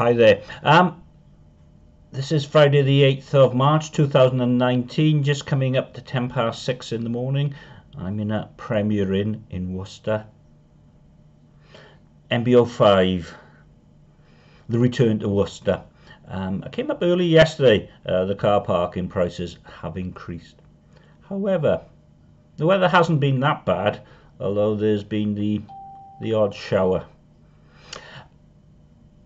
Hi there. Um, this is Friday the 8th of March 2019, just coming up to 10 past 6 in the morning. I'm in a Premier Inn in Worcester. MB05, the return to Worcester. Um, I came up early yesterday. Uh, the car parking prices have increased. However, the weather hasn't been that bad, although there's been the, the odd shower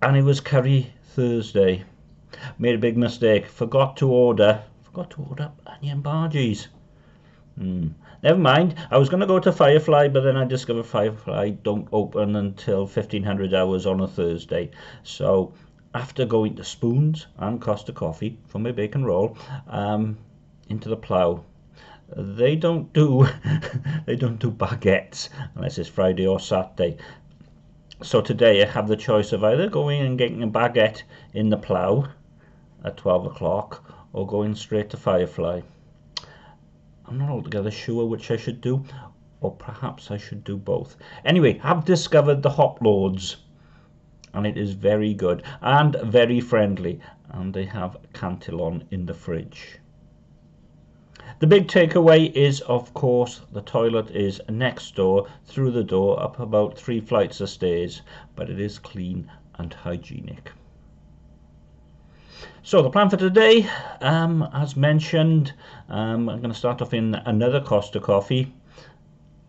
and it was curry Thursday. Made a big mistake. Forgot to order. Forgot to order onion bhajis. Hmm. Never mind. I was going to go to Firefly, but then I discovered Firefly don't open until 1500 hours on a Thursday. So after going to Spoons and Costa Coffee for my bacon roll, um, into the plough. They don't do they don't do baguettes unless it's Friday or Saturday. So today I have the choice of either going and getting a baguette in the plough at 12 o'clock or going straight to Firefly. I'm not altogether sure which I should do, or perhaps I should do both. Anyway, I've discovered the Hop Lords, and it is very good and very friendly, and they have Cantillon in the fridge. The big takeaway is, of course, the toilet is next door, through the door, up about three flights of stairs, but it is clean and hygienic. So the plan for today, um, as mentioned, um, I'm going to start off in another Costa Coffee.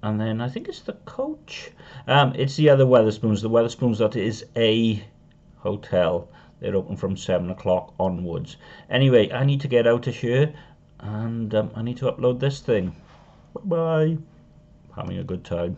And then I think it's the coach. Um, it's the other Wetherspoons. The Wetherspoons that is a hotel. They're open from 7 o'clock onwards. Anyway, I need to get out of here and um, I need to upload this thing. Bye bye. Having a good time.